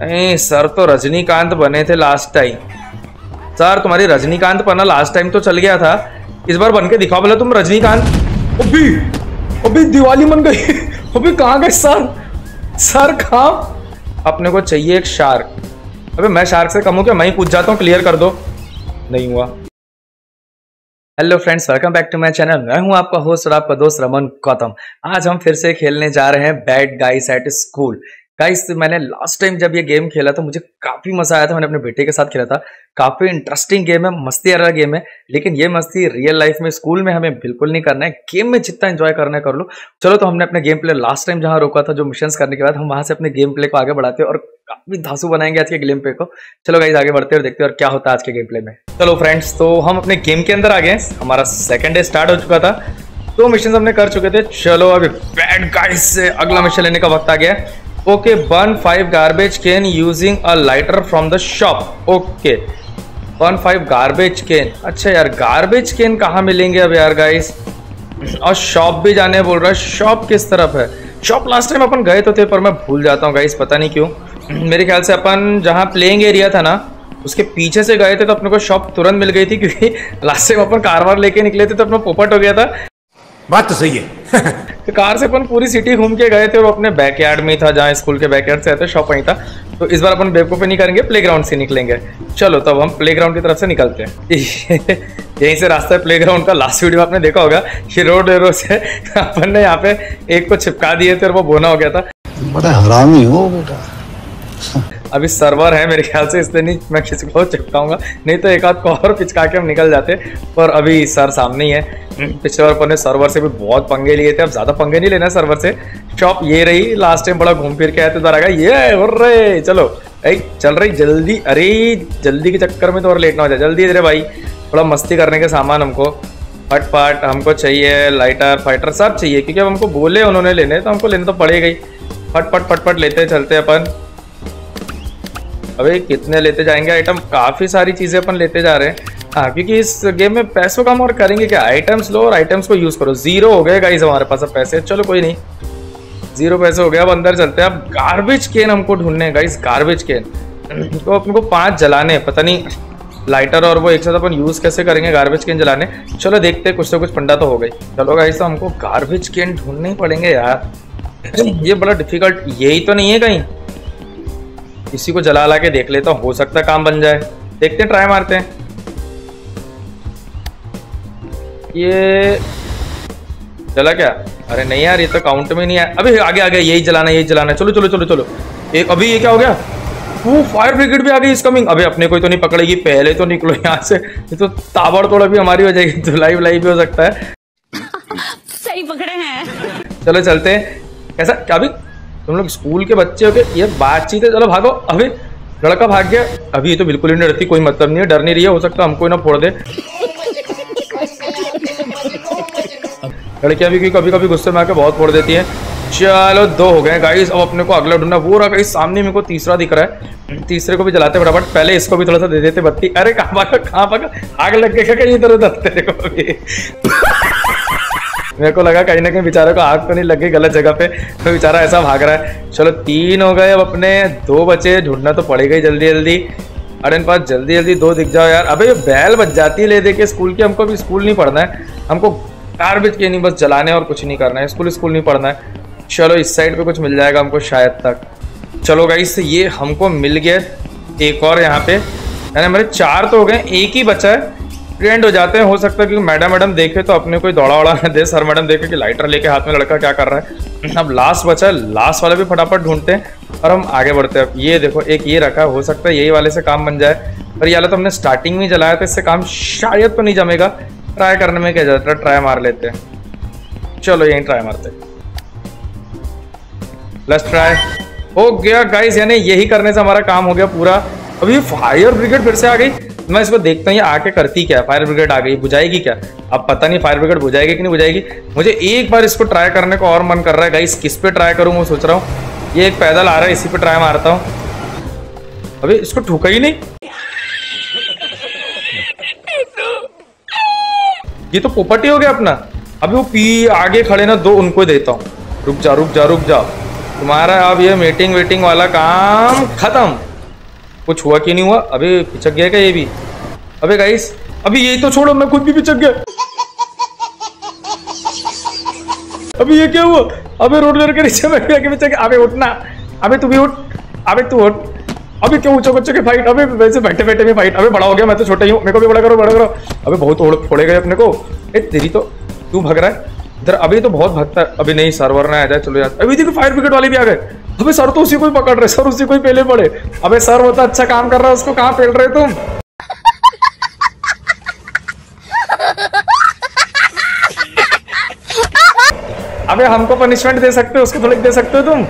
नहीं सर तो रजनीकांत बने थे लास्ट टाइम सर तुम्हारी रजनीकांत पन्ना लास्ट टाइम तो चल गया था। इस बार बन के दिखाओ बोला तुम रजनीकांत। अभी अभी दिवाली बन गई। अभी कहाँ गए सर? सर कहाँ? अपने को चाहिए एक शार्क अबे मैं शार्क से कम हूँ क्या? मैं ही पूछ जाता हूँ क्लियर कर दो। नहीं हुआ। Hello friends welcome back to my channel मैं हूँ आपका होस्ट और आपका दोस्त रमन गौतम। आज हम फिर से खेलने जा रहे हैं bad guys at school guys मैंने लास्ट टाइम जब ये गेम खेला था, मुझे काफ़ी मज़ा आया था। मैंने अपने बेटे के साथ खेला था। काफ़ी इंटरेस्टिंग गेम है, मस्ती वाला गेम है। लेकिन ये मस्ती रियल लाइफ में स्कूल में हमें बिल्कुल नहीं करना है। गेम में जितना एंजॉय करना है, कर लो। चलो तो हमने अपने गेम प्ले लास्ट टाइम जहाँ रोका था, जो मिशन करने के बाद, हम वहाँ से अपने गेम प्ले को आगे बढ़ाते और काफ़ी धासु बनाएँगे आज के गेम प्ले को। चलो गाइज़ आगे बढ़ते और देखते और क्या होता है आज के गेम प्ले में। चलो फ्रेंड्स तो हम अपने गेम के अंदर आ गए हमारा सेकेंड डे स्टार्ट हो चुका था। दो मिशन हमने कर चुके थे। चलो, अभी बैड गाइस से अगला मिशन लेने का वक्त आ गया okay burn five garbage can using a lighter from the shop okay burn five garbage can अच्छा यार गार्बेज कैन कहाँ मिलेंगे अब यार गाइस और शॉप भी जाने बोल रहा है शॉप किस तरफ़ है? शॉप लास्ट टाइम अपन गए तो थे, पर मैं भूल जाता हूँ गाइस पता नहीं क्यों। मेरे ख्याल से अपन जहाँ प्लेइंग एरिया था ना, उसके पीछे से गए थे तो अपने को शॉप तुरंत मिल गई थी, क्योंकि लास्ट टाइम अपन कारवार लेके निकले थे तो अपना पोपट हो गया था। बात तो सही है। तो कार से अपन पूरी सिटी घूम के गए थे और अपने बैकयार्ड में था जहाँ स्कूल के बैकयार्ड से आते शॉप वहीं था। तो इस बार अपन बेवकूफ़ी नहीं करेंगे प्लेग्राउंड से निकलेंगे। चलो तब हम प्लेग्राउंड की तरफ़ से निकलते हैं। यहीं से रास्ता है प्लेग्राउंड का लास्ट वीडियो आपने देखा होगा कि रोड एरो से अपन ने यहाँ पे एक को छिपका दिए थे और वो बोना हो गया था। बड़ा हरामी हो बेटा। अभी सर्वर है मेरे ख्याल से इसलिए नहीं मैं किसी को चिपकाऊँगा। नहीं तो एक आध को और पिचका के हम निकल जाते पर अभी सर सामने ही है। पिछले बार अपने सर्वर से भी बहुत पंगे लिए थे अब ज़्यादा पंगे नहीं लेना सर्वर से। शॉप ये रही लास्ट टाइम बड़ा घूम फिर के आए थे आ गया ये हो रहे चलो ऐ चल रही जल्दी अरे जल्दी के चक्कर में तो और लेट ना हो जाए। जल्दी इधर भाई थोड़ा मस्ती करने के सामान हमको। फट फट हमको चाहिए लाइटर फाइटर सब चाहिए क्योंकि अब हमको बोले उन्होंने लेने तो हमको लेने तो पड़ेगा ही। फट फट फट फट लेते चलते अपन। अबे, कितने लेते जाएँगे आइटम काफ़ी सारी चीज़ें अपन लेते जा रहे हैं। हाँ क्योंकि इस गेम में पैसों कम और करेंगे क्या? आइटम्स लो और आइटम्स को यूज़ करो। ज़ीरो हो गए गाइज़ हमारे पास अब पैसे। चलो, कोई नहीं। ज़ीरो पैसे हो गए। अब अंदर चलते हैं। अब गार्बेज केन हमको ढूँढने हैं गाइज़ गार्बेज केन तो अपन को पाँच जलाने पता नहीं लाइटर और वो एक साथ अपन यूज़ कैसे करेंगे गार्बेज केन जलाने। चलो, देखते हैं। कुछ तो कुछ पंडा तो हो गई। चलो गाइस तो हमको गार्बेज केन ढूँढने ही पड़ेंगे यार। ये बड़ा डिफ़िकल्ट यही तो नहीं है कहीं। इसी को जला ला के देख लेता हूँ हो सकता काम बन जाए। देखते हैं ट्राई मारते हैं। ये चला क्या? अरे नहीं यार ये तो काउंट में नहीं आया। अभी आगे आगे यही जलाना यही जलाना। चलो चलो चलो चलो। एक अभी ये क्या हो गया? वो फायर ब्रिगेड भी आ गई इस कमिंग अभी अपने कोई तो नहीं पकड़ेगी पहले तो निकलो यहाँ से। ये तो ताबड़तोड़ भी हमारी हो जाएगी तो लाइव लाइव भी हो सकता है। सही पकड़े हैं। चलो चलते हैं। कैसा क्या अभी? तुम लोग स्कूल के बच्चे हो गए ये बातचीत है, चलो भागो। अभी लड़का भाग गया। अभी तो बिल्कुल ही नहीं डरती, कोई मतलब नहीं है, डर नहीं रही है, हो सकता हमको ना फोड़ दे। लड़कियाँ भी कभी कभी गुस्से में आकर बहुत फोड़ देती हैं। चलो, दो हो गए गाइस अब अपने को अगला ढूंढना। वो रहा गाइस सामने मेरे को तीसरा दिख रहा है। तीसरे को भी जलाते फटाफट। पहले इसको भी थोड़ा सा दे देते बत्ती। अरे, कहाँ भागा कहाँ भागा? आग लग गया कहीं इधर उधर तेरे को भी। मेरे को लगा कहीं ना कहीं बेचारे को आग तो नहीं लगी गलत जगह पे तो बेचारा ऐसा भाग रहा है। चलो, तीन हो गए अब अपने, दो बचे, ढूंढना तो पड़ेगा ही जल्दी जल्दी। अरे इन पास जल्दी जल्दी दो दिख जाओ यार। अबे, ये बैल बच जाती है, ले दे के स्कूल की, हमको भी स्कूल नहीं पढ़ना है। हमको गार्बेज के नहीं, बस जलाने और कुछ नहीं करना है। स्कूल स्कूल नहीं पढ़ना है। चलो, इस साइड पे कुछ मिल जाएगा हमको शायद तक। चलो गाइस ये हमको मिल गया एक और यहाँ पे। यानी मेरे चार तो हो गए, एक ही बचा है। ट्रेंड हो जाते हैं, हो सकता है क्योंकि मैडम मैडम देखे तो अपने कोई दौड़ा वड़ा दे सर मैडम देखे कि लाइटर लेके हाथ में लड़का क्या कर रहा है। अब लास्ट बचा है लास्ट वाला भी फटाफट ढूंढते हैं और हम आगे बढ़ते हैं। ये देखो, एक ये रखा, हो सकता है यही वाले से काम बन जाए। पर ये वाला तो हमने स्टार्टिंग में जलाया था, इससे काम शायद तो नहीं जमेगा। ट्राई करने में क्या जाता है? ट्राई मार लेते हैं। चलो, यही ट्राई मारते लेट्स ट्राई हो गया गाइस यानी यही करने से हमारा काम हो गया पूरा। अभी फायर ब्रिगेड फिर से आ गई। मैं इसको देखता हूँ, ये आके करती क्या? फायर ब्रिगेड आ गई, बुझाएगी क्या? अब पता नहीं फायर ब्रिगेड बुझाएगी कि नहीं बुझाएगी। मुझे एक बार इसको ट्राई करने को और मन कर रहा है गाइस किस पे ट्राई करूँ मैं सोच रहा हूँ। ये एक पैदल आ रहा है, इसी पे ट्राई मारता हूँ। अभी इसको ठुका ही नहीं? ये तो पोपट ही हो गया अपना। अभी वो पी, आगे खड़े ना, दो उनको देता हूँ। रुक जा रुक जा रुक जा। तुम्हारा अब ये मीटिंग वेटिंग वाला काम खत्म। कुछ हुआ कि नहीं हुआ? अभी पिचक गया क्या ये भी? अबे गाइस अभी यही तो छोड़ो, मैं खुद भी पिचक गया। अभी ये क्या हुआ? अबे रोड के नीचे बैठ गया कि पिचक। अबे उठना अबे तू भी उठ। अबे तू उठ। अबे क्यों ऊँचे बच्चों के फाइट अबे वैसे बैठे बैठे में फाइट अबे बड़ा हो गया, मैं तो छोटा ही हूँ। मेरे को भी बड़ा करो बड़ा करो। अबे बहुत फोड़े गए अपने को। ए, तेरी तो तू भग रहा है? इधर, अभी तो बहुत भगता है। अभी नहीं सर्वर ना आ जाए, चलो यार। अभी देखो फायर ब्रिगेड वाले भी आ गए। अबे सर तो उसी को ही पकड़ रहे, सर उसी को ही पहले पड़े। अबे सर वो तो अच्छा काम कर रहा है, उसको कहाँ फेल रहे तुम? अबे हमको पनिशमेंट दे सकते हो, उसको थोड़ी दे सकते हो तुम?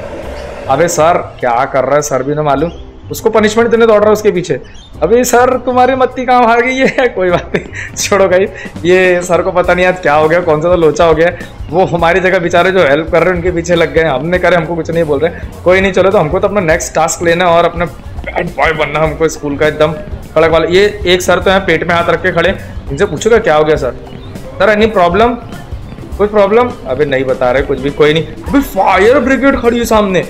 अबे सर, क्या कर रहा है, सर भी ना मालूम। उसको पनिशमेंट देने दौड़ रहा है उसके पीछे। अभी सर तुम्हारी मत्ती काम हार गई? है, कोई बात नहीं। छोड़ो भाई ये सर को पता नहीं आज क्या हो गया, कौन सा तो लोचा हो गया। वो हमारी जगह बेचारे जो हेल्प कर रहे हैं, उनके पीछे लग गए हमने करे, हमको कुछ नहीं बोल रहे। कोई नहीं, चलो तो हमको तो अपना नेक्स्ट टास्क लेना है और अपना बैड बॉय बनना हमको स्कूल का एकदम कड़क वाला। ये एक सर तो यहाँ पेट में हाथ रख के खड़े। इनसे पूछोगा क्या हो गया, सर? सर एनी प्रॉब्लम कुछ प्रॉब्लम अबे नहीं बता रहे, कुछ भी, कोई नहीं। अभी फायर ब्रिगेड खड़ी है सामने।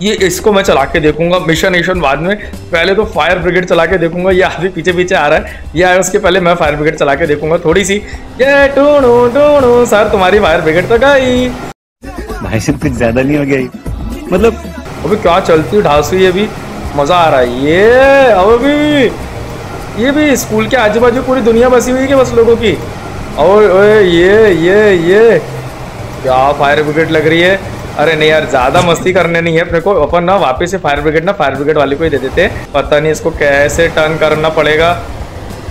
ये इसको मैं चला के देखूँगा मिशन मिशन बाद में। पहले तो फायर ब्रिगेड चला के देखूँगा ये अभी पीछे पीछे आ रहा है। ये आया उसके पहले मैं फायर ब्रिगेड चला के देखूँगा थोड़ी सी। ये टूणू टूणू सर तुम्हारी फायर ब्रिगेड तो गई। भाई साहब कुछ ज़्यादा नहीं हो ये? मतलब अभी क्या चलती ढांसू ये भी मज़ा आ रहा है। ये अब भी ये भी स्कूल के आजू बाजू पूरी दुनिया बसी हुई है बस लोगों की? और ये ये ये। क्या फायर ब्रिगेड लग रही है? अरे नहीं यार, ज़्यादा मस्ती करने नहीं है। अपने को अपन ना वापस से फायर ब्रिगेड ना फायर ब्रिगेड वाले को ही दे देते। पता नहीं इसको कैसे टर्न करना पड़ेगा।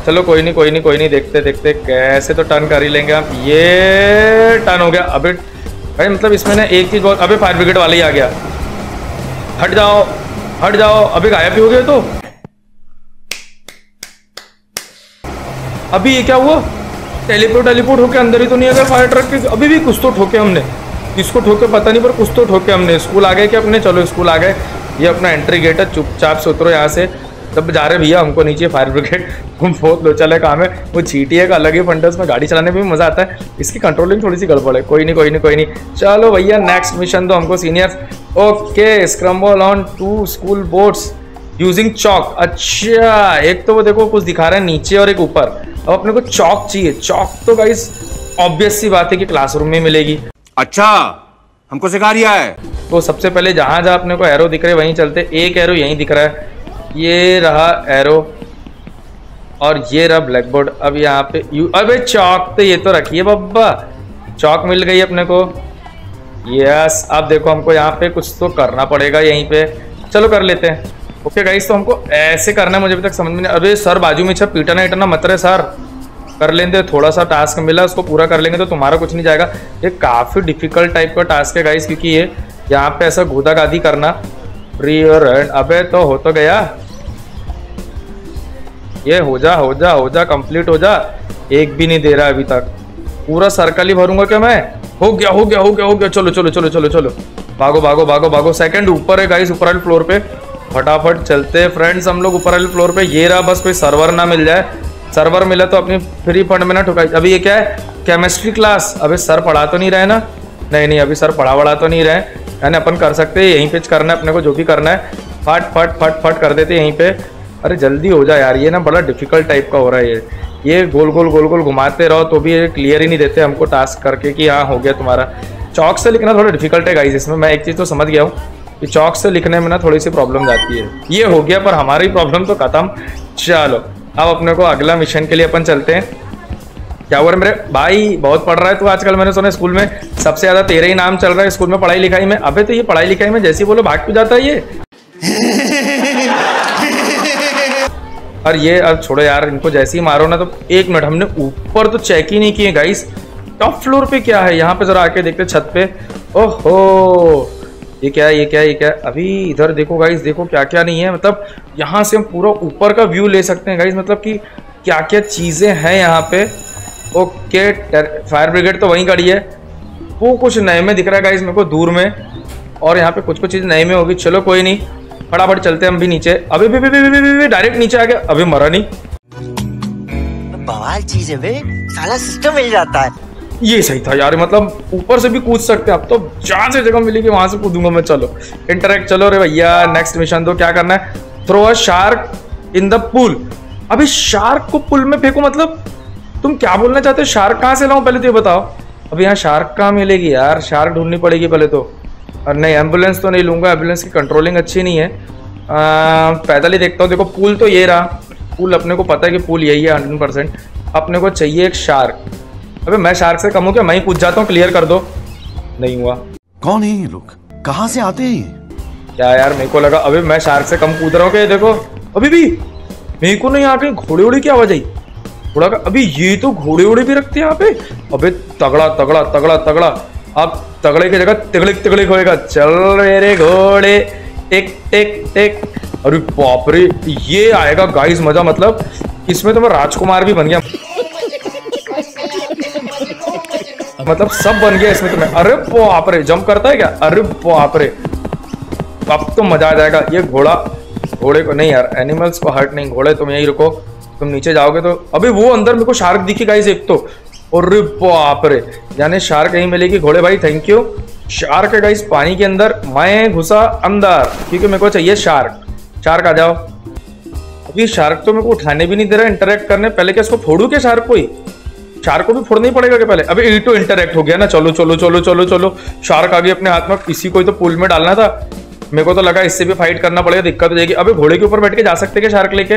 चलो कोई नहीं कोई नहीं कोई नहीं, देखते देखते कैसे तो टर्न कर ही लेंगे हम। ये टर्न हो गया। अबे, भाई मतलब इसमें ना एक चीज़ बहुत अबे फायर ब्रिगेड वाला ही आ गया। हट जाओ हट जाओ। अभी गायब भी हो गए तो। अभी ये क्या हुआ? टेलीपोर्ट टेलीपोर्ट होके अंदर ही तो नहीं आ गया फायर ट्रक के। अभी भी कुछ तो ठोके हमने। किसको ठोके पता नहीं, पर कुछ तो ठोके हमने। स्कूल आ गए क्या अपने? चलो, स्कूल आ गए। ये अपना एंट्री गेट है, चुपचाप से उतरो यहाँ से। तब जा रहे भैया, हमको नीचे फायर ब्रिगेड हम बहुत लो चले काम है। वो चीटी है का अलग ही फंड है उसमें गाड़ी चलाने में भी मज़ा आता है। इसकी कंट्रोलिंग थोड़ी सी गड़बड़ है। कोई नहीं कोई नहीं कोई नहीं। चलो भैया नेक्स्ट मिशन दो हमको seniors okay scramble on two school boards using chalk अच्छा एक तो वो देखो, कुछ दिखा रहा है नीचे और एक ऊपर। अब अपने को चौक चाहिए। चौक तो गाइस ऑब्वियस सी बात है कि क्लासरूम में मिलेगी। अच्छा हमको सिखा रिया है। तो सबसे पहले जहाँ जहाँ अपने को एरो दिख रहे, वहीं चलते। एक एरो यहीं दिख रहा है। ये रहा एरो और ये रहा ब्लैक बोर्ड अब यहाँ पे यू अबे चौक तो ये तो रखिए बब्बा। चौक मिल गई अपने को। यस अब देखो हमको यहाँ पे कुछ तो करना पड़ेगा यहीं पे। चलो कर लेते हैं। ओके गाइस तो हमको ऐसे करना है, मुझे अभी तक समझ में नहीं अरे सर, बाजू में छप पीटना इटना मत रहे, सर। कर लेंगे थोड़ा सा टास्क मिला, उसको पूरा कर लेंगे तो तुम्हारा कुछ नहीं जाएगा। ये काफ़ी डिफ़िकल्ट टाइप का टास्क है गाइस क्योंकि ये यहाँ पे ऐसा गोदा गादी करना। फ्री और अबे तो हो तो गया। ये हो जा हो जा हो जा कंप्लीट हो जा। एक भी नहीं दे रहा अभी तक। पूरा सर्कल ही भरूँगा क्या मैं? हो गया हो गया हो गया हो गया। चलो चलो चलो चलो चलो। भागो भागो भागो भागो। सेकंड ऊपर है गाइस ऊपर वाले फ्लोर पे। फटाफट चलते फ्रेंड्स हम लोग ऊपर वाले फ्लोर पे। ये रहा बस कोई सर्वर ना मिल जाए। सर्वर मिला तो अपनी फ्री फंड में ना ठुकाई। अभी ये क्या है? केमिस्ट्री क्लास अभी सर पढ़ा तो नहीं रहे ना? नहीं नहीं, अभी सर पढ़ा वढ़ा तो नहीं रहे। यानी अपन कर सकते हैं, यहीं पे करना है, अपने को जो भी करना है। फट फट फट फट कर देते यहीं पे। अरे जल्दी हो जाए यार, ये ना बड़ा डिफ़िकल्ट टाइप का हो रहा है ये। ये गोल गोल गोल गोल घुमाते रहो तो भी ये क्लियर ही नहीं देते हमको टास्क करके कि हाँ हो गया तुम्हारा। चौक से लिखना थोड़ा डिफ़िकल्ट है गाइस इसमें मैं एक चीज़ तो समझ गया हूँ कि चौक से लिखने में ना थोड़ी सी प्रॉब्लम जाती है। ये हो गया, पर हमारी प्रॉब्लम तो खत्म। चलो अब अपने को अगला मिशन के लिए अपन चलते हैं। क्या हुआ मेरे? भाई, बहुत पढ़ रहा है तू आजकल मैंने सुना स्कूल में। सबसे ज़्यादा तेरा ही नाम चल रहा है स्कूल में पढ़ाई लिखाई में। अबे तो ये पढ़ाई लिखाई में जैसे बोलो भाग क्यों जाता है ये? और ये अब छोड़ो यार, इनको जैसे ही मारो ना तो एक मिनट, हमने ऊपर तो चेक ही नहीं किए गाइस टॉप फ्लोर पे क्या है? यहाँ पे जरा आके देखते छत पे। ओहो! ये क्या है ये क्या है ये क्या है? अभी इधर देखो गाइस देखो क्या क्या नहीं है मतलब यहाँ से हम पूरा ऊपर का व्यू ले सकते हैं गाइस मतलब कि क्या क्या चीज़ें हैं यहाँ पे। ओके फायर ब्रिगेड तो वहीं खड़ी है। वो कुछ नए में दिख रहा है गाइज़ मेरे को दूर में। और यहाँ पे कुछ कुछ चीज़ नए में होगी चलो कोई नहीं। फटाफट चलते हैं हम भी नीचे। अभी भी, भी, भी, भी, भी, भी डायरेक्ट नीचे आ गया अभी मरा नहीं। बवाल चीज़ है साला सिस्टम मिल जाता है। ये सही था यार मतलब ऊपर से भी कूद सकते हैं अब तो जहाँ से जगह मिलेगी वहाँ से कूदूँगा मैं चलो। इंटरेक्ट चलो रे भैया नेक्स्ट मिशन दो क्या करना है? Throw a shark in the pool अभी शार्क को पुल में फेंको मतलब तुम क्या बोलना चाहते हो? शार्क कहाँ से लाऊं? पहले तो ये बताओ। अब यहाँ शार्क कहाँ मिलेगी यार? शार्क ढूंढनी पड़ेगी पहले तो। और नहीं एंबुलेंस तो नहीं लूँगा एंबुलेंस की कंट्रोलिंग अच्छी नहीं है। आ, पैदल ही देखता हूँ। देखो पुल तो ये रहा। पुल अपने को पता है कि पुल यही है हंड्रेड परसेंट अपने को चाहिए एक शार्क अबे मैं शार्क से कम हूँ क्या? मैं ही पूछ जाता हूँ क्लियर कर दो। नहीं हुआ। कौन है ये लोग? कहाँ से आते हैं क्या यार मेरे को लगा अबे मैं शार्क से कम कूद रहा हूँ क्या देखो? अभी भी? मेरे को नहीं कहीं घोड़े उड़े की आवाज़ आई। थोड़ा का अभी ये तो घोड़े उड़े भी रखते हैं यहाँ पे? अबे तगड़ा तगड़ा तगड़ा तगड़ा। अब तगड़े की जगह तिगड़े तिगड़े होएगा। चल रे घोड़े। टिक टिक टिक। अरे बाप रे ये आएगा। गाइस मज़ा मतलब। इसमें तो मैं राजकुमार भी बन गया। मतलब सब बन गया इसमें तो मैं अरे बाप रे जंप करता है क्या? अरे बाप रे अब तो मज़ा आ जाएगा। ये घोड़ा, घोड़े को नहीं यार एनिमल्स को हर्ट नहीं। घोड़े, तुम यही रुको। तुम नीचे जाओगे तो अभी वो अंदर मेरे को शार्क दिखी गाइस एक तो। अरे बाप रे यानी शार्क कहीं मिलेगी। घोड़े भाई थैंक यू शार्क है गाइस पानी के अंदर। मैं घुसा अंदर, क्योंकि मेरे को चाहिए शार्क शार्क आ जाओ। अभी शार्क तो मेरे को उठाने भी नहीं दे रहा इंटरेक्ट करने। पहले क्या इसको फोड़ू क्या शार्क को शार्क को भी फोड़ना ही पड़ेगा क्या पहले? अभी ई तो इंटरेक्ट हो गया ना। चलो चलो चलो चलो चलो। शार्क आ गई अपने हाथ में इसी को ही तो पुल में डालना था। मेरे को तो लगा इससे भी फाइट करना पड़ेगा, दिक्कत हो जाएगी। अबे, घोड़े के ऊपर बैठ के जा सकते क्या शार्क लेके?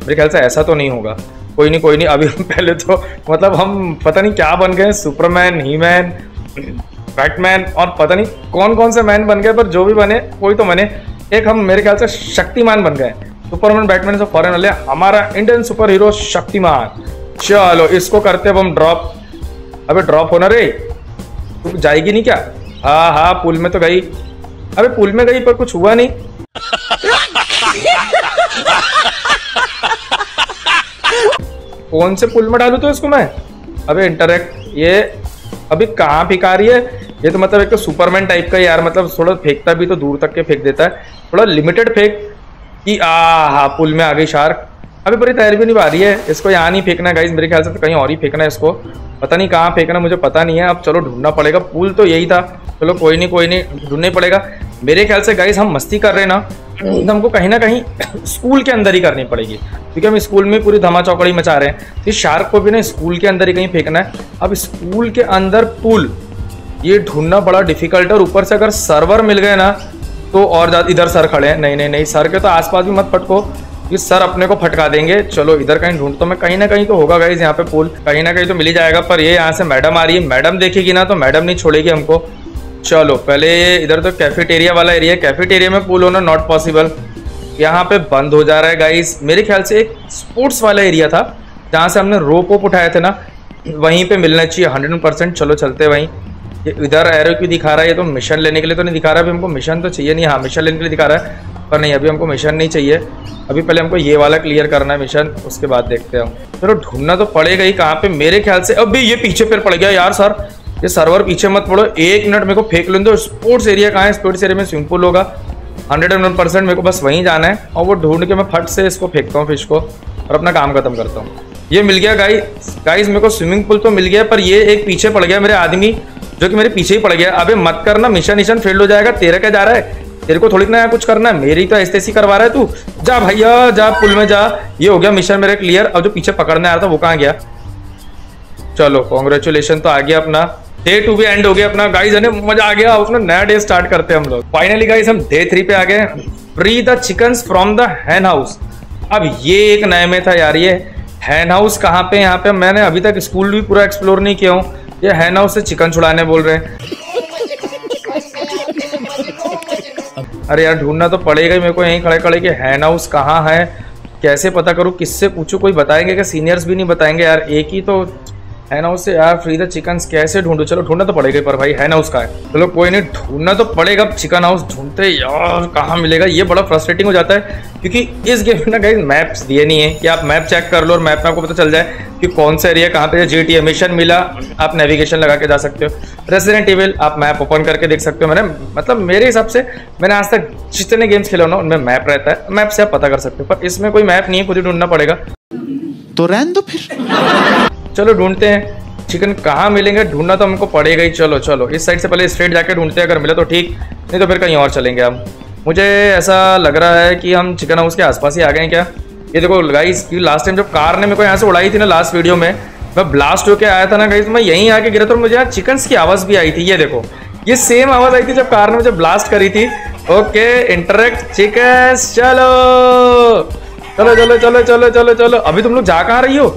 मेरे ख्याल से ऐसा तो नहीं होगा। कोई नहीं कोई नहीं, अभी हम पहले तो मतलब हम पता नहीं क्या बन गए सुपरमैन ही मैन बैटमैन और पता नहीं कौन कौन से मैन बन गए, पर जो भी बने, कोई तो बने। एक हम, मेरे ख्याल से शक्तिमान बन गए। सुपरमैन बैटमैन से फॉरन वाले हमारा इंडियन सुपर हीरो शक्तिमान। चलो, इसको करते अब हम ड्रॉप अबे ड्रॉप होना रे। तू जाएगी नहीं क्या? हाँ हाँ पुल में तो गई। अबे पुल में गई पर कुछ हुआ नहीं। कौन से पुल में डालू तो इसको मैं? अबे इंटरेक्ट ये अभी कहाँ फेंका रही है? ये तो मतलब एक तो सुपरमैन टाइप का यार मतलब थोड़ा फेंकता भी तो दूर तक के फेंक देता है। थोड़ा लिमिटेड फेंक। कि आ हा, पुल में आ गई शार्क। अभी पूरी तैयारी भी नहीं पा रही है। इसको यहाँ नहीं फेंकना गाइस मेरे ख्याल से तो कहीं और ही फेंकना है इसको। पता नहीं कहाँ फेंकना, मुझे पता नहीं है। अब चलो, ढूंढना पड़ेगा। पुल तो यही था। चलो, कोई नहीं कोई नहीं, ढूंढना ही पड़ेगा। मेरे ख्याल से गाइज़ हम मस्ती कर रहे हैं ना तो हमको कहीं ना कहीं स्कूल के अंदर ही करनी पड़ेगी। क्योंकि हम स्कूल में पूरी धमा चौकड़ी मचा रहे हैं। इस शार्क को भी ना स्कूल के अंदर ही कहीं फेंकना है। अब स्कूल के अंदर पुल, ये ढूंढना बड़ा डिफ़िकल्ट है। और ऊपर से अगर सर्वर मिल गए ना तो और इधर सर खड़े हैं। नहीं नहीं नहीं, सर के तो आसपास भी मत फटको। कि सर अपने को फटका देंगे। चलो, इधर कहीं ढूंढ तो मैं कहीं ना कहीं तो होगा गाइज़ यहाँ पे पुल कहीं ना कहीं तो मिल ही जाएगा, पर ये यहाँ से मैडम आ रही है। मैडम देखेगी ना तो मैडम नहीं छोड़ेगी हमको। चलो, पहले इधर तो कैफेटेरिया वाला एरिया है। कैफेटेरिया में पुल होना नॉट पॉसिबल यहाँ पे बंद हो जा रहा है गाइस मेरे ख्याल से एक स्पोर्ट्स वाला एरिया था, जहाँ से हमने रोप वोप उठाए थे ना, वहीं पे मिलना चाहिए। हंड्रेड परसेंट चलो, चलते वहीं। इधर एरो क्यों दिखा रहा है? ये तो मिशन लेने के लिए तो नहीं दिखा रहा। अभी हमको मिशन तो चाहिए नहीं। हाँ मिशन लेने के लिए दिखा रहा है, पर नहीं, अभी हमको मिशन नहीं चाहिए। अभी पहले हमको ये वाला क्लियर करना है मिशन उसके बाद देखते हैं चलो, ढूंढना तो पड़ेगा ही कहाँ पे, मेरे ख्याल से। अभी ये पीछे फिर पड़ गया यार, सर। ये सर्वर पीछे मत पड़ो। एक मिनट मेरे को फेंक लें। दो स्पोर्ट्स एरिया कहाँ है? स्पोर्ट्स एरिया में स्विमिंग पूल होगा। हंड्रेड एंड परसेंट मेरे को बस वहीं जाना है। और वो ढूंढ के मैं फट से इसको फेंकता हूँ फ़िश को, और अपना काम खत्म करता हूँ। ये मिल गया गाइस गाइस मेरे को स्विमिंग पूल तो मिल गया, पर ये एक पीछे पड़ गया मेरे आदमी। जो कि मेरे पीछे ही पड़ गया। अबे मत करना मिशन निशन फेल्ड हो जाएगा, तेरे क्या जा रहा है। तेरे को थोड़ी ना कुछ करना है। मेरी तो ऐसे करवा रहा है तू। जा भैया, जा पुल में जा। ये हो गया मिशन मेरा क्लियर अब जो पीछे पकड़ने आ रहा था, वो कहाँ गया? चलो कॉन्ग्रेचुलेशन तो आ गया अपना। डे टू भी एंड हो गया अपना। गाइस है मज़ा आ गया। अपना नया डे स्टार्ट करते हैं हम लोग। फाइनली गाइस हम डे थ्री पे आ गए free the chicken from the hen house अब ये एक नए में था यार, ये हैन हाउस कहाँ पे? यहाँ पे मैंने अभी तक स्कूल भी पूरा एक्सप्लोर नहीं किया हूँ। ये है ना उसे चिकन छुड़ाने बोल रहे अरे यार, ढूंढना तो पड़ेगा ही, मेरे को यहीं खड़े खड़े कि हैन हाउस कहाँ है? कैसे पता करूँ? किससे पूछूँ? कोई बताएँगे क्या? सीनियर्स भी नहीं बताएँगे यार, एक ही तो हैन हाउस से यार फ्री द चिकन कैसे ढूंढो? चलो ढूंढना तो पड़ेगा पर भाई हैन हाउस का है। चलो कोई नहीं, ढूंढना तो पड़ेगा चिकन हाउस ढूंढते यार, कहाँ मिलेगा? ये बड़ा फ्रस्ट्रेटिंग हो जाता है, क्योंकि इस गेम में ना गाइस मैप्स दिए नहीं है कि आप मैप चेक कर लो और मैप में आपको पता चल जाए कि कौन सा एरिया कहाँ पे जी टी मिशन मिला, आप नेविगेशन लगा के जा सकते हो। रेसिडेंट इविल आप मैप ओपन करके देख सकते हो। मैंने मतलब मेरे हिसाब से, मैंने आज तक जितने गेम्स खेला हो ना उनमें मैप रहता है। मैप से आप पता कर सकते हो, पर इसमें कोई मैप नहीं है, खुद ही ढूंढना पड़ेगा। तो रहन दो फिर। चलो ढूंढते हैं। चिकन कहाँ मिलेंगे? ढूंढना तो हमको पड़ेगा ही। चलो चलो। इस साइड से पहले स्ट्रेट जाके ढूंढते हैं, अगर मिले तो ठीक। नहीं तो फिर कहीं और चलेंगे हम। मुझे ऐसा लग रहा है कि हम चिकन हाउस के आसपास ही आ गए हैं क्या? ये देखो गाइस कि लास्ट टाइम जब कार ने मेरे को यहाँ से उड़ाई थी ना लास्ट वीडियो में, मैं ब्लास्ट होके आया था ना गाइस मैं यहीं आके गिरा था और मुझे यहाँ चिकन की आवाज़ भी आई थी। ये देखो, ये सेम आवाज़ आई थी जब कार ने मुझे ब्लास्ट करी थी। ओके इंटरेक्ट चिकन चलो। चलो चलो चलो चलो चलो चलो। अभी तुम लोग जा कहाँ रही हो?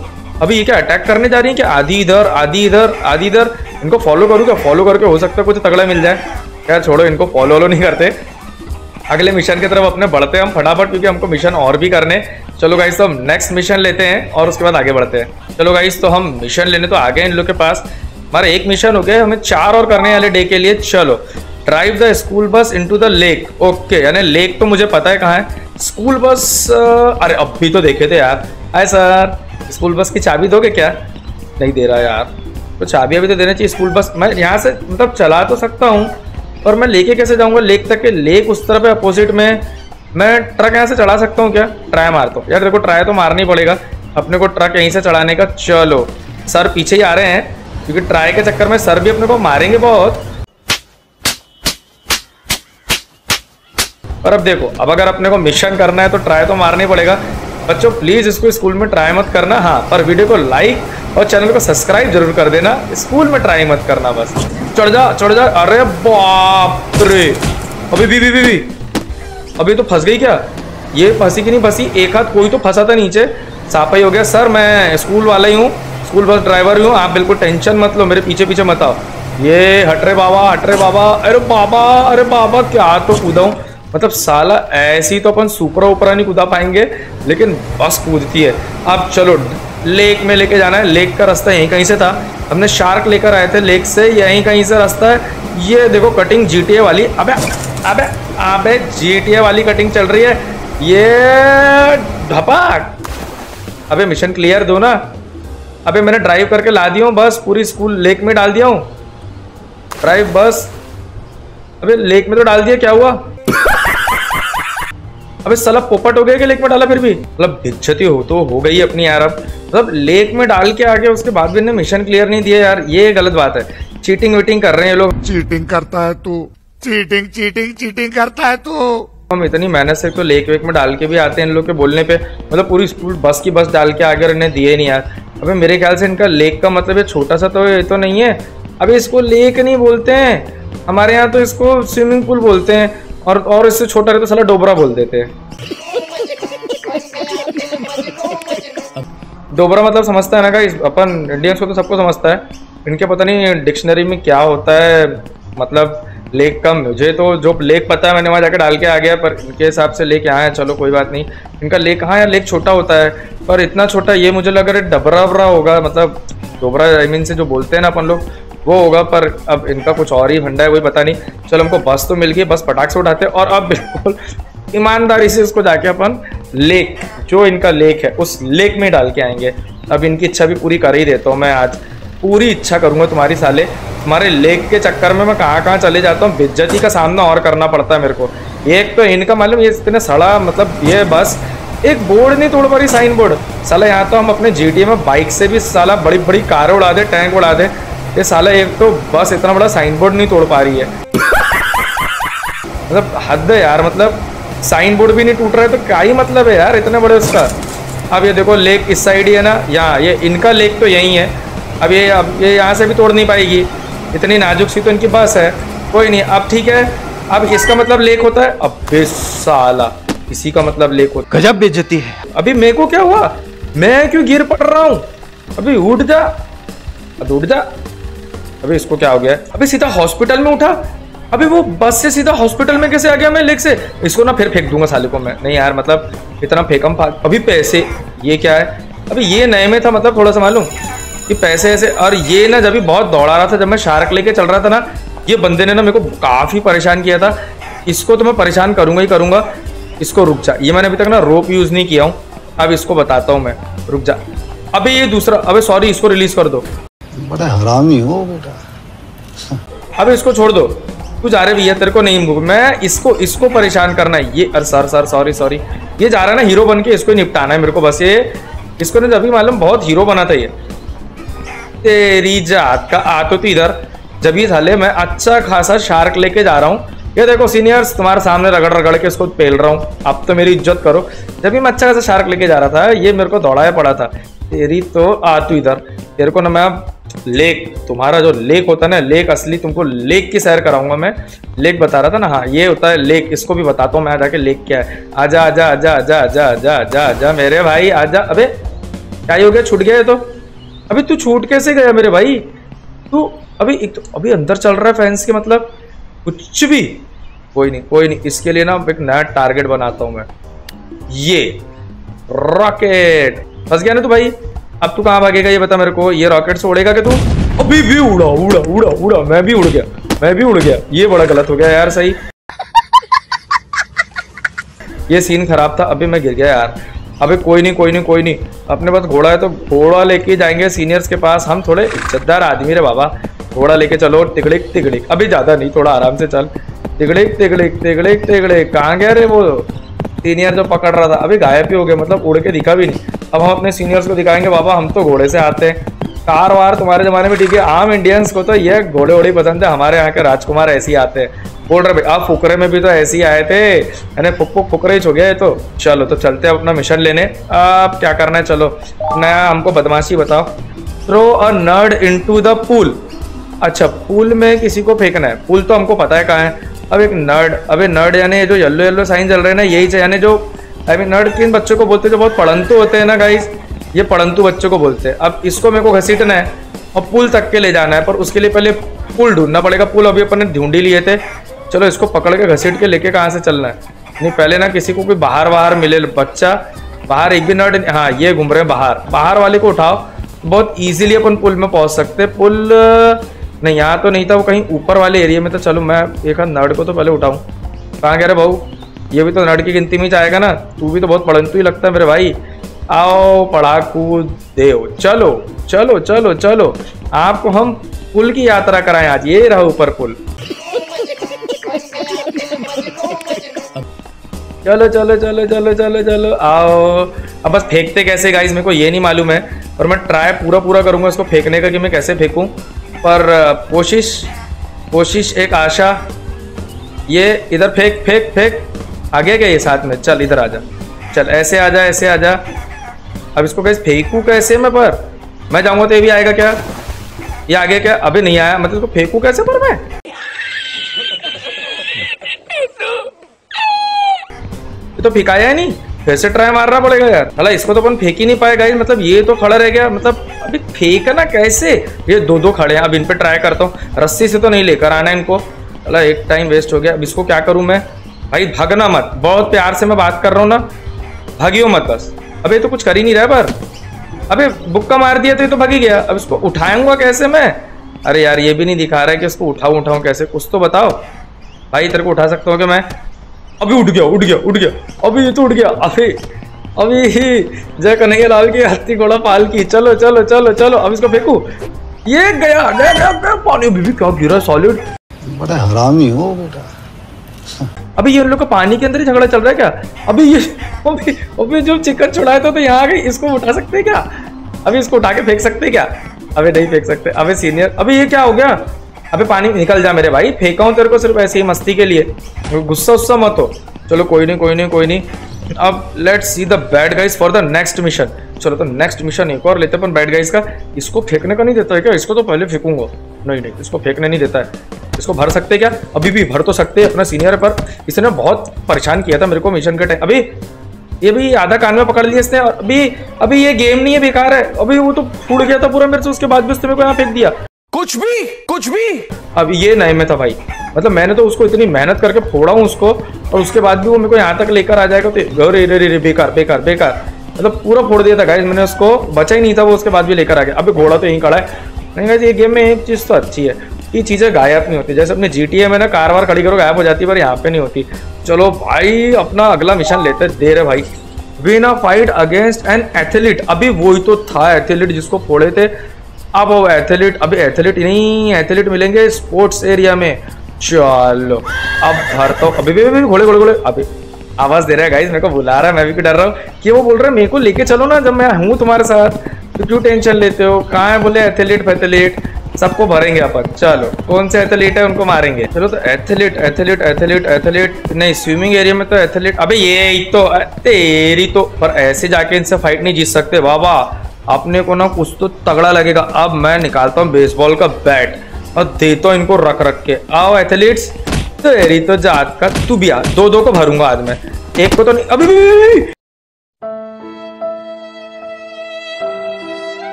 अभी ये क्या अटैक करने जा रही है क्या? आधी इधर आधी इधर आधी इधर। इनको फॉलो करूँ क्या? फॉलो करके हो सकता है कुछ तगड़ा मिल जाए। यार छोड़ो, इनको फॉलो वॉलो नहीं करते। अगले मिशन की तरफ़ अपने बढ़ते हैं हम फटाफट, क्योंकि हमको मिशन और भी करने चलो गाइस तो हम नेक्स्ट मिशन लेते हैं और उसके बाद आगे बढ़ते हैं। चलो गाइस तो हम मिशन लेने तो आ गए इन लोग के पास। हमारा एक मिशन हो गया, हमें चार और करने वाले डे के लिए। चलो drive the school bus into the lake okay यानी लेक तो मुझे पता है कहाँ है। स्कूल बस अरे अब भी तो देखे थे यार। हाय सर स्कूल बस की चाबी दोगे क्या? नहीं दे रहा यार। तो चाबी अभी तो देना चाहिए स्कूल बस। मैं यहाँ से मतलब चला तो सकता हूँ और मैं लेके कैसे जाऊँगा? लेक तक के लेक उस तरफ़ अपोजिट में। मैं ट्रक यहाँ से चढ़ा सकता हूँ क्या? ट्राई मारता हूँ यार देखो ट्राई तो मारना ही पड़ेगा। अपने को ट्रक यहीं से चढ़ाने का। चलो। सर पीछे ही आ रहे हैं, क्योंकि ट्राई के चक्कर में सर भी अपने को मारेंगे बहुत। पर अब देखो, अब अगर अपने को मिशन करना है तो ट्राई तो मारना ही पड़ेगा। बच्चों प्लीज़ इसको स्कूल में ट्राई मत करना। हाँ पर वीडियो को लाइक और चैनल को सब्सक्राइब ज़रूर कर देना। स्कूल में ट्राई मत करना बस। चढ़ जा चढ़ जा। अरे बाप रे। अभी भी भी भी भी अभी तो फंस गई क्या? ये फंसी कि नहीं फंसी? एक हाथ कोई तो फंसा था नीचे। साफा ही गया। सर, मैं स्कूल वाला ही हूँ। स्कूल बस ड्राइवर ही हूँ। आप बिल्कुल टेंशन मत लो। मेरे पीछे पीछे मत आओ। ये हट रे बाबा, हट रे बाबा। अरे बाबा अरे बाबा, क्या तो कूदा हूँ। मतलब साला ऐसी तो अपन सुपरा उपरा नहीं कूदा पाएँगे, लेकिन बस कूदती है। अब चलो, लेक में लेके जाना है। लेक का रास्ता यहीं कहीं से था। हमने शार्क लेकर आए थे लेक से, यहीं कहीं से रास्ता है। ये देखो कटिंग जीटीए वाली। अबे अबे अबे जीटीए वाली कटिंग चल रही है। ये ढपाक अबे मिशन क्लियर दो ना। अबे, मैंने ड्राइव करके ला दिया हूँ, बस पूरी स्कूल लेक में डाल दिया हूँ। ड्राइव बस। अबे लेक में तो डाल दिया, क्या हुआ? अबे साला पोपट हो गया कि लेक में डाला फिर भी? मतलब बेइज्जती हो तो हो गई अपनी यार अब। मतलब लेक में डाल के आगे उसके बाद भी इन्हें मिशन क्लियर नहीं दिया यार ये गलत बात है। चीटिंग वीटिंग कर रहे हैं लोग। चीटिंग करता है तू। चीटिंग चीटिंग चीटिंग करता है तू। हम इतनी मेहनत से तो लेक वेक में डाल के भी आते हैं इन लोग के बोलने पे। मतलब पूरी स्कूल बस की बस डाल के आगे इन्हें दिए नहीं यार। अबे मेरे ख्याल से इनका लेक का मतलब ये छोटा सा तो ये तो नहीं है। अभी इसको लेक नहीं बोलते हैं। हमारे यहाँ तो इसको स्विमिंग पूल बोलते हैं। और और इससे छोटा रहे तो साला डोबरा बोल देते। डोबरा मतलब समझता है ना गाइस अपन इंडियंस को तो सबको समझता है। इनके पता नहीं डिक्शनरी में क्या होता है मतलब लेक का मुझे तो जो लेक पता है, मैंने वहाँ जाकर डाल के आ गया, पर इनके हिसाब से लेक यहाँ है, चलो कोई बात नहीं। इनका लेक है? लेक छोटा होता है, पर इतना छोटा, ये मुझे लग रहा है डबरा वबरा होगा मतलब डोबरा आई मीन से जो बोलते हैं ना अपन लोग वो होगा, पर अब इनका कुछ और ही फंडा है वही पता नहीं। चलो, हमको बस तो मिल गई, बस पटाख से उठाते और अब बिल्कुल ईमानदारी से उसको जाके अपन लेक, जो इनका लेक है, उस लेक में डाल के आएँगे। अब इनकी इच्छा भी पूरी कर ही देता हूँ मैं आज। पूरी इच्छा करूँगा तुम्हारी साले। तुम्हारे लेक के चक्कर में मैं कहाँ कहाँ चले जाता हूँ? बिज्जती का सामना और करना पड़ता है मेरे को। एक तो इनका मालूम, ये इतने सड़ा मतलब ये बस, एक बोर्ड नहीं तोड़ पा रही, साइन बोर्ड। साला यहाँ तो हम अपने जी में बाइक से भी साला बड़ी बड़ी कारें उड़ा दे टैंक उड़ा दे। ये साला एक तो बस इतना बड़ा साइन बोर्ड नहीं तोड़ पा रही है। मतलब हद है यार मतलब साइन बोर्ड भी नहीं टूट रहा है तो क्या ही मतलब है यार इतने बड़े उसका। अब ये देखो लेक इस साइड ही है ना यहाँ ये इनका लेक तो यही है। अब ये अब ये यहाँ से भी तोड़ नहीं पाएगी। इतनी नाजुक सी तो इनकी बस है। कोई नहीं अब ठीक है। अब इसका मतलब लेक होता है। अब साला इसी का मतलब लेक होता गजब बेइज्जती है है। अभी मेरे को क्या हुआ? मैं क्यों गिर पड़ रहा हूँ? अभी उठ जा। अब उठ जा। अभी इसको क्या हो गया? अभी सीधा हॉस्पिटल में उठा। अभी वो बस से सीधा हॉस्पिटल में कैसे आ गया मैं लेक से? इसको ना फिर फेंक दूँगा साले को मैं। नहीं यार मतलब इतना फेंकम अभी पैसे, ये क्या है? अभी ये नए में था मतलब थोड़ा सा मालूम कि पैसे ऐसे और ये ना जब बहुत दौड़ा रहा था, जब मैं शार्क लेके चल रहा था ना, ये बंदे ने ना मेरे को काफ़ी परेशान किया था। इसको तो मैं परेशान करूँगा ही करूँगा। इसको रुक जा। ये मैंने अभी तक ना रोप यूज़ नहीं किया हूँ। अब इसको बताता हूँ मैं। रुक जा। अबे, ये दूसरा अबे सॉरी इसको रिलीज़ कर दो। बड़ा हरामी हो बेटा। अब इसको छोड़ दो। तू जा रहे भैया तेरे को नहीं मैं इसको इसको परेशान करना है। ये, अरे सर सर सॉरी सॉरी ये जा रहा है ना हीरो बन के इसको ही निपटाना है मेरे को बस ये। इसको ने अभी मालूम, बहुत हीरो बना था ये। तेरी जात का आ तो तू इधर। जब ये साले, मैं अच्छा खासा शार्क लेके जा रहा हूँ। ये देखो सीनियर्स तुम्हारे सामने रगड़ रगड़ के इसको पेल रहा हूँ। अब तो मेरी इज़्ज़त करो। जब भी मैं अच्छा खासा शार्क लेके जा रहा था, ये मेरे को दौड़ाया पड़ा था। तेरी तो आ तू इधर। तेरे को ना मैं लेक, तुम्हारा जो लेक होता है ना, लेक असली तुमको लेक की सैर कराऊँगा मैं। लेक बता रहा था ना हाँ ये होता है लेक, इसको भी बताता हूँ मैं जाके लेक क्या है। आजा आजा आजा आजा आजा आजा आजा आजा, मेरे भाई, आजा। अबे, क्या ही गया? छूट गया तो। अभी तू छूट कैसे गया मेरे भाई? तू अभी एक तो अभी अंदर चल रहा है फैंस के मतलब? कुछ भी। कोई नहीं कोई नहीं, इसके लिए ना एक नया टारगेट बनाता हूँ मैं। ये रॉकेट फंस गया ना तू भाई? अब तू कहाँ भागेगा, ये बता मेरे को, ये रॉकेट से उड़ेगा कि तू? अभी भी उड़ा उड़ा उड़ा उड़ा, मैं भी उड़ गया, मैं भी उड़ गया। ये बड़ा गलत हो गया यार, सही। ये सीन खराब था, अभी मैं गिर गया यार। अबे कोई नहीं कोई नहीं कोई नहीं। अपने पास घोड़ा है तो घोड़ा लेके जाएँगे सीनियर्स के पास। हम थोड़े इज्जतदार आदमी रे बाबा। घोड़ा लेके चलो तिगड़िक तिगड़िक अभी ज़्यादा नहीं, थोड़ा आराम से चल। तिगड़िक तिगड़िक तिगड़िक तिगड़िक कहाँ गया रे वो? सीनियर जो पकड़ रहा था, अभी गायब ही हो गया मतलब उड़ के दिखा भी नहीं। अब हम अपने सीनियर्स को दिखाएँगे, बाबा, हम तो घोड़े से आते हैं। कार वार तुम्हारे जमाने में ठीक है, आम इंडियंस को तो ये घोड़े वोड़े पसंद है। हमारे यहाँ के राजकुमार ऐसे ही आते हैं। बोल रहे भाई आप फुकरे में भी तो ऐसे ही आए थे। यानी फुक फुक, फुकरे ही हो गया ये तो। चलो तो चलते हैं अपना मिशन लेने। आप क्या करना है? चलो, नया हमको बदमाशी बताओ। Throw a nerd into the pool अच्छा पूल में किसी को फेंकना है? पूल तो हमको पता है कहाँ है। अब एक नर्ड अबे नर्ड यानी जो येलो येलो साइन चल रहे हैं ना, यही से यानी जो आई मीन नर्ड किन बच्चों को बोलते जो बहुत पढ़ंतु होते हैं ना गाइस ये पढ़ंतु बच्चों को बोलते हैं। अब इसको मेरे को घसीटना है और पुल तक के ले जाना है, पर उसके लिए पहले पुल ढूंढना पड़ेगा। पुल अभी अपन ने ढूंढी लिए थे। चलो, इसको पकड़ के घसीट के लेके कहाँ से चलना है? नहीं, पहले ना किसी को कोई बाहर बाहर मिले, बच्चा बाहर, एक भी नर्ड हाँ ये घूम रहे हैं बाहर। बाहर वाले को उठाओ, बहुत ईजिली अपन पुल में पहुँच सकते पुल, नहीं, यहाँ तो नहीं था, वो कहीं ऊपर वाले एरिया में तो चलो, मैं एक नर्ड को तो पहले उठाऊँ। कहाँ कह रहे भाऊ ये भी तो नर्ड की गिनती में जाएगा ना। तू भी तो बहुत पढ़ंतु ही लगता है मेरे भाई। आओ पढ़ाकू देव। चलो चलो चलो चलो। आपको हम पुल की यात्रा कराएँ आज। ये रहा ऊपर पुल। चलो चलो चलो चलो चलो चलो। आओ। अब बस फेंकते कैसे गाइस मेरे को ये नहीं मालूम है। पर मैं ट्राई पूरा पूरा करूँगा इसको फेंकने का कि मैं कैसे फेंकूं। पर, कोशिश कोशिश, एक आशा। ये, इधर फेंक फेंक फेंक। आगे गया ये साथ में। चल, इधर आजा चल, ऐसे आजा ऐसे आजा अब इसको कैसे फेंकू कैसे मैं पर? मैं जाऊँगा तो ये भी आएगा क्या? ये आगे क्या? अभी नहीं आया। मतलब इसको फेंकू कैसे पर मैं? ये तो फेंकाया नहीं। फिर से ट्राई मारना पड़ेगा यार। भला इसको तो अपन फेंक ही नहीं पाएगा मतलब ये तो खड़ा रह गया। मतलब अभी फेंकना कैसे? ये दो दो खड़े हैं। अब इन पे ट्राई करता हूँ। रस्सी से तो नहीं लेकर आना इनको। भला एक टाइम वेस्ट हो गया। अब इसको क्या करूँ मैं? भाई भगना मत। बहुत प्यार से मैं बात कर रहा हूँ ना। भागियो मत बस। अबे तो कुछ कर ही नहीं रहा पर। अबे बुक्का मार दिया तो, तो भागी गया। अब इसको उठाऊँगा कैसे मैं? अरे यार ये भी नहीं दिखा रहा है कि इसको उठाऊं उठाऊं कैसे। कुछ तो बताओ। भाई तेरे को उठा सकता हूँ कि मैं? अभी उठ गया उठ गया उठ गया। अभी ये तो उठ गया। अभी अभी ही जय कन्हैया लाल की हत्ती घोड़ा पाल की। चलो चलो चलो चलो। अब इसको फेंकू। ये गया गया गया गया। पानी अभी भी क्या गिरा सॉलिड बड़ा हरामी हो बेटा। अभी ये उन लोग का पानी के अंदर ही झगड़ा चल रहा है क्या? अभी ये अभी जो चिकन छुड़ाया था तो यहाँ आ गई इसको उठा सकते क्या? अभी इसको उठा के फेंक सकते क्या? अभी नहीं फेंक सकते। अभी सीनियर अभी ये क्या हो गया? अभी पानी निकल जा मेरे भाई। फेंका हूँ तेरे को सिर्फ़ ऐसे ही मस्ती के लिए। गुस्सा उस्सा मत हो। चलो कोई नहीं कोई नहीं कोई नहीं। अब let's see the bad guys for the next mission चलो तो नेक्स्ट मिशन एक और लेते अपन बैड गाइस का। इसको फेंकने का नहीं देता है क्या? इसको तो पहले फेंकूँगा। नहीं नहीं इसको फेंकने नहीं देता है। इसको भर सकते क्या? अभी भी भर तो सकते हैं अपना सीनियर पर। इसने बहुत परेशान किया था मेरे को मिशन के टाइम अभी ये भी आधा कान में पकड़ लिया इसने और अभी अभी ये गेम नहीं है बेकार है। अभी वो तो फूट गया था पूरा मेरे से उसके बाद भी उसने मेरे को यहाँ फेंक दिया। कुछ भी कुछ भी। अब ये नए में था भाई। मतलब मैंने तो उसको इतनी मेहनत करके फोड़ा हूँ उसको, और उसके बाद भी वो मेरे को यहाँ तक लेकर आ जाएगा तो रे रे रे बेकार बेकार बेकार। मतलब पूरा फोड़ दिया था गाइस मैंने उसको, बचा ही नहीं था वो, उसके बाद भी लेकर आ गया। अभी घोड़ा तो यहीं खड़ा है। नहीं गाइस ये गेम में एक चीज़ तो अच्छी है, ये चीज़ें गायब नहीं होती। जैसे अपने जी में ना कार वार खड़ी करो, गायब हो जाती पर यहाँ पे नहीं होती। चलो भाई, अपना अगला मिशन लेते देर है भाई। Win a fight against an athlete अभी वही तो था एथलीट जिसको फोड़े थे। अब वो एथलीट अभी एथलीट नहीं एथलीट मिलेंगे स्पोर्ट्स एरिया में। चलो। अब भरता हूँ अभी भी अभी घोड़े घोड़े घोड़े अभी, आवाज़ दे रहा है गाइस मेरे को बुला रहा है, मैं भी डर रहा हूँ। कि वो बोल रहा है, मेरे को लेके चलो ना, जब मैं हूँ तुम्हारे साथ। तो क्यों टेंशन लेते हो? कहाँ है बोले एथलीट फैथलीट सबको भरेंगे अपन। चलो, कौन से एथलीट है, उनको मारेंगे। चलो तो एथलीट एथलीट एथलीट एथलीट नहीं स्विमिंग एरिया में तो एथलीट अबे ये तो तेरी तो पर ऐसे जाके इनसे फाइट नहीं जीत सकते। वाह वाह। अपने को ना कुछ तो तगड़ा लगेगा। अब मैं निकालता हूँ बेसबॉल का बैट और देता हूँ इनको रख रख के आओ एथलीट्स तेरी तो जात का तू भी आ दो दो को भरूँगा आज मैं एक को तो नहीं अभी, भी, अभी, अभी।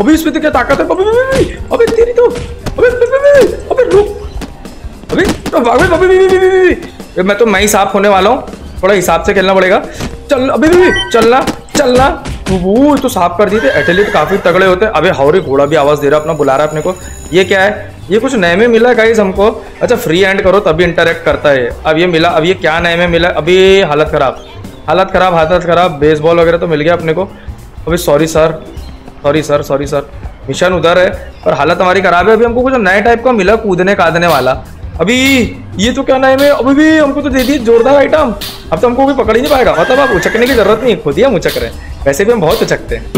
अभी इसमें तो क्या ताकत है अबे अबे तेरी तो अबे अबे अबे रुक अबे अबे अबे अबे अबे मैं तो मैं ही साफ़ होने वाला हूँ थोड़ा हिसाब से खेलना पड़ेगा चल अबे अबे चलना वो तो साफ़ कर दिए थे। एथलीट काफ़ी तगड़े होते हैं। अबे हौरी घोड़ा भी आवाज़ दे रहा है अपना, बुला रहा है अपने को। ये क्या है? ये कुछ नए में मिला है गाइज़ हमको। अच्छा फ्री एंड करो, तभी इंटरेक्ट करता है अब ये मिला, अब ये क्या नए में मिला? अभी हालत खराब। हालत खराब हालत खराब। बेसबॉल वगैरह तो मिल गया अपने को। अभी sorry sir sorry sir sorry sir mission उधर है, पर हालत हमारी खराब है। अभी हमको कुछ नए टाइप का मिला, कूदने कादने वाला। अभी ये तो क्या नाम है अभी भी हमको तो दे दिए जोरदार आइटम अब तो हमको भी पकड़ ही नहीं पाएगा। मतलब आप उचकने की ज़रूरत नहीं खुद ही हम उचक रहे हैं। वैसे भी हम बहुत उचकते हैं।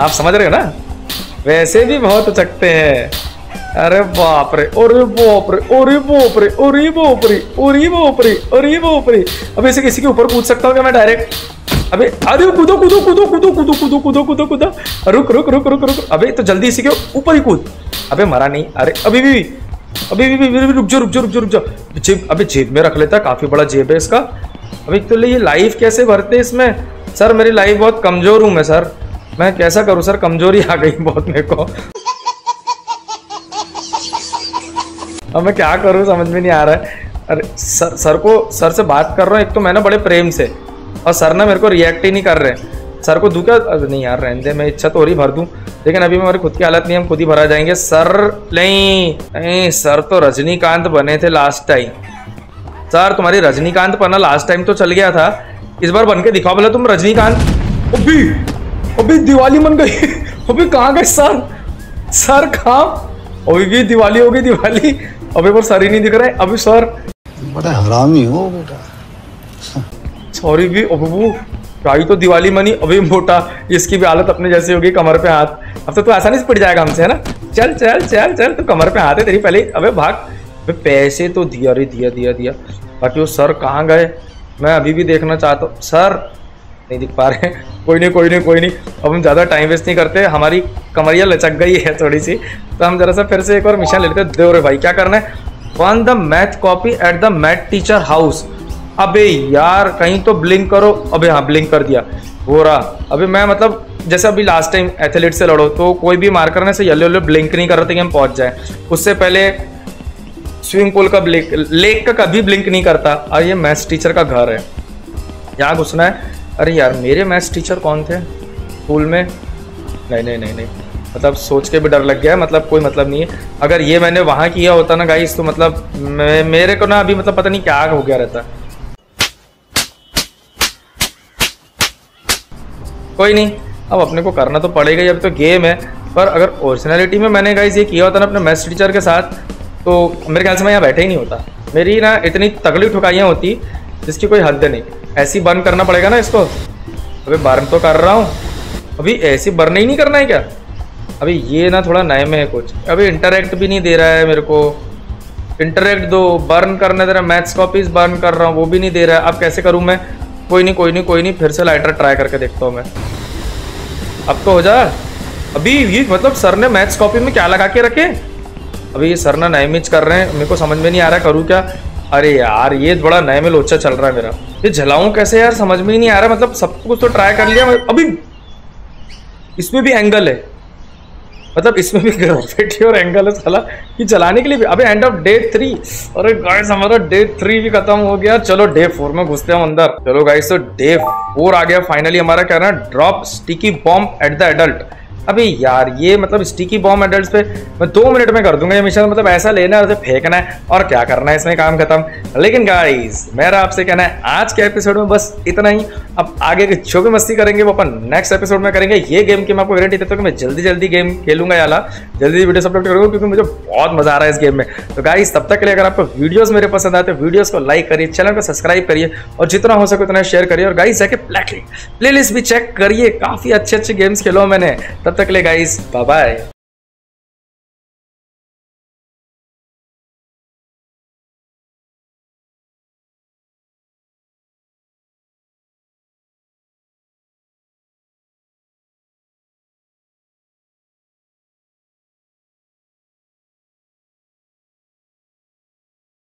आप समझ रहे हो ना? वैसे भी बहुत उचकते हैं। अरे बाप रे अरे बाप रे अरे बाप रे अरे बाप रे अरे बाप रे अरे बाप रे। अब ऐसे किसी के ऊपर कूद सकता हूँ क्या मैं डायरेक्ट अबे अरे कूदो कूदो कूदो कूदो कूदो कूदो कूदो कूदो कूदो। रुक रुक रुक रुक रुक। अबे तो जल्दी इसी के ऊपर ही कूद। अबे मरा नहीं। अरे अभी भी अभी भी, भी, भी रुक जाओ रुक जाओ रुक जाओ रुक जाओ। जेब अबे जेब में रख लेता काफ़ी बड़ा जेब है इसका। अभी तो ये लाइफ कैसे भरते इसमें? सर मेरी लाइफ बहुत कमज़ोर हूँ मैं सर मैं कैसा करूँ सर कमज़ोरी आ गई बहुत मेरे को. अब मैं क्या करूँ, समझ में नहीं आ रहा है. अरे सर सर को सर से बात कर रहा हूँ, एक तो मैं ना बड़े प्रेम से. और सर ना मेरे को रिएक्ट ही नहीं कर रहे. सर को दूँ क्या? नहीं यार, रहने दे, मैं इच्छा तो ही भर दूँ. लेकिन अभी हमारी खुद की हालत नहीं, हम खुद ही भरा जाएँगे. सर नहीं नहीं सर तो रजनीकांत बने थे लास्ट टाइम सर तुम्हारी रजनीकांत पन्ना लास्ट टाइम तो चल गया था. इस बार बन के दिखाओ बोला तुम रजनीकांत। अभी अभी दिवाली बन गई। अभी कहाँ गए सर? सर कहाँ? अभी भी दिवाली हो गई दिवाली। अभी वो सर ही नहीं दिख रहे। अभी सर। बड़ा हरामी हो बेटा। सॉरी भी अबे भाई तो दिवाली मनी अभी मोटा। इसकी भी हालत अपने जैसी होगी कमर पे हाथ। अब तो तू आसानी से पिट जाएगा हमसे है ना? चल चल चल चल तू कमर पे हाथ है तेरी पहले अबे भाग। अबे पैसे तो दिया रे दिया दिया दिया। बाकी वो सर कहाँ गए? मैं अभी भी देखना चाहता हूँ। सर, नहीं दिख पा रहे कोई नहीं कोई नहीं कोई नहीं। अब हम ज़्यादा टाइम वेस्ट नहीं करते। हमारी कमरिया लचक गई है थोड़ी सी तो हम जरा सा फिर से एक और मिशन ले लेते दो रे भाई, क्या करना है? Win the math copy at the math teacher house अबे यार, कहीं तो ब्लिंक करो। अबे हाँ ब्लिंक कर दिया। हो रहा। अबे मैं मतलब जैसे अभी लास्ट टाइम एथलीट से लड़ो तो कोई भी मार्कर ने से येलो येलो ब्लिंक नहीं कर रहे थे कि हम पहुँच जाए। उससे पहले स्विमिंग पूल का ब्लिंक, लेक का कभी ब्लिंक नहीं करता। और ये मैथ्स टीचर का घर है। यहाँ घुसना है। अरे यार, मेरे मैथ्स टीचर कौन थे? स्कूल में? नहीं नहीं नहीं नहीं। मतलब सोच के भी डर लग गया। मतलब कोई मतलब नहीं है। अगर ये मैंने वहाँ किया होता ना गाइस तो मतलब मेरे को ना अभी मतलब पता नहीं क्या हो गया रहता। कोई नहीं। अब अपने को करना तो पड़ेगा ही, अब तो गेम है। पर अगर ओरिजिनलिटी में मैंने गाइज़ ये किया होता ना अपने मैथ्स टीचर के साथ तो मेरे ख्याल से मैं यहाँ बैठे ही नहीं होता। मेरी ना इतनी तगड़ी ठुकाइयाँ होती, जिसकी कोई हद नहीं। ऐसी बर्न करना पड़ेगा ना इसको। अभी बर्न तो कर रहा हूँ। अभी ऐसी बर्न ही नहीं करना है क्या? अभी ये ना थोड़ा नए में है कुछ। अभी इंटरेक्ट भी नहीं दे रहा है मेरे को। इंटरेक्ट दो बर्न करने दे रहा मैथ्स कॉपीज बर्न कर रहा हूँ, वो भी नहीं दे रहा है। अब कैसे करूँ मैं? कोई नहीं कोई नहीं कोई नहीं। फिर से लाइटर ट्राई करके देखता हूँ मैं। अब तो हो जा। अभी ये मतलब सर ने मैथ्स कॉपी में क्या लगा के रखे? अभी ये सर ना नए मिच कर रहे हैं, मेरे को समझ में नहीं आ रहा करूँ क्या? अरे यार, ये बड़ा नए में लोचा चल रहा है मेरा। ये जलाऊं कैसे यार? समझ में ही नहीं आ रहा मतलब सब कुछ तो ट्राई कर लिया, अभी इसमें भी एंगल है। मतलब इसमें भी ग्रेविटी और एंगल है साला, कि चलाने के लिए भी। अबे एंड ऑफ़ डे थ्री अरे गाइस हमारा डे थ्री भी खत्म हो गया। चलो डे फोर में घुसते हैं अंदर। चलो गाइस तो डे फोर आ गया फाइनली हमारा क्या ना drop sticky bomb at the adult अभी यार, ये मतलब स्टिकी बॉम एडल्ट पे मैं दो मिनट में कर दूँगा ये मिशन मतलब ऐसा लेना है, उसे फेंकना है, और क्या करना है इसमें काम खत्म। लेकिन गाइस मेरा आपसे कहना है, आज के एपिसोड में बस इतना ही। अब आगे की जो भी मस्ती करेंगे वो अपन नेक्स्ट एपिसोड में करेंगे। ये गेम की मैं आपको गारंटी देता हूँ कि मैं जल्दी जल्दी गेम खेलूँगा याला। जल्दी वीडियो अपलोड करूँगा क्योंकि मुझे बहुत मज़ा आ रहा है इस गेम में। तो गाइस तब तक के लिए अगर आपको वीडियोस मेरे पसंद आते हैं वीडियोस को लाइक करिए चैनल को सब्सक्राइब करिए और जितना हो सके उतना शेयर करिए। और गाइस जाके प्ले लिस्ट भी चेक करिए। काफ़ी अच्छे अच्छे गेम्स खेलो मैंने। तब तक ले गाइस बाय